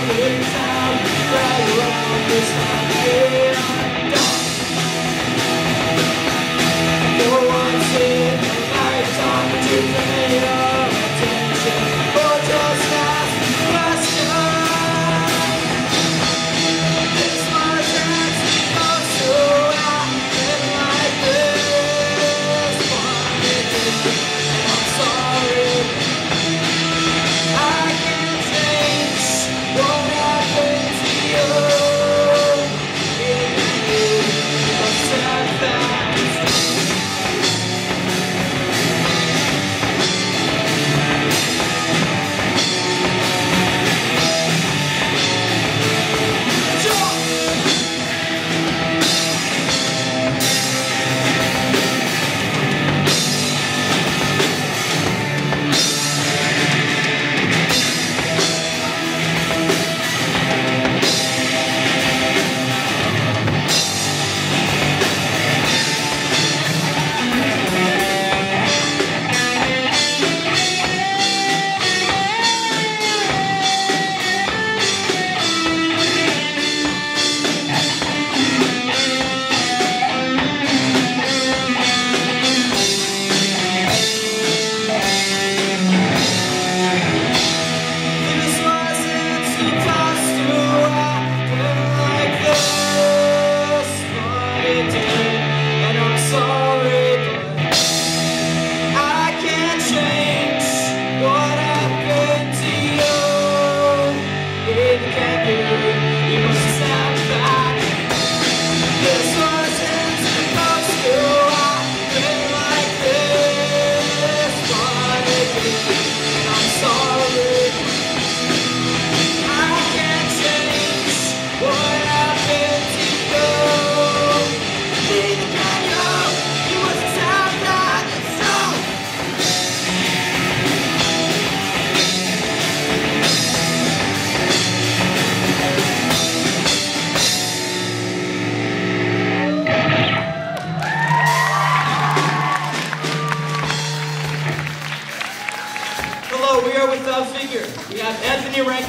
Down, right around this time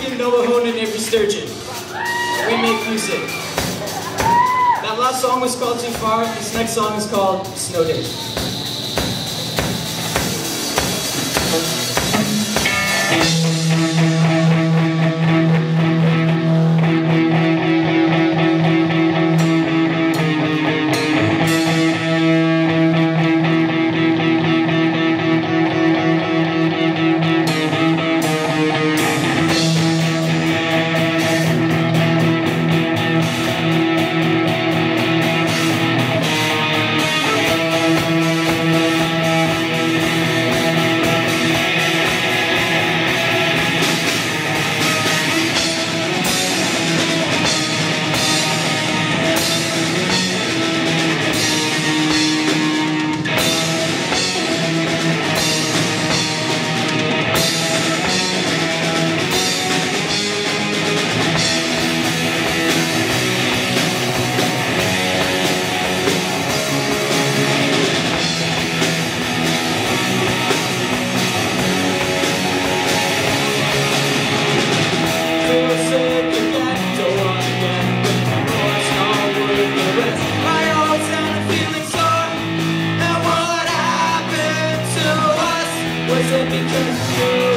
Noah and Avery Sturgeon. We make music. That last song was called Too Far. This next song is called Snow Day. so because you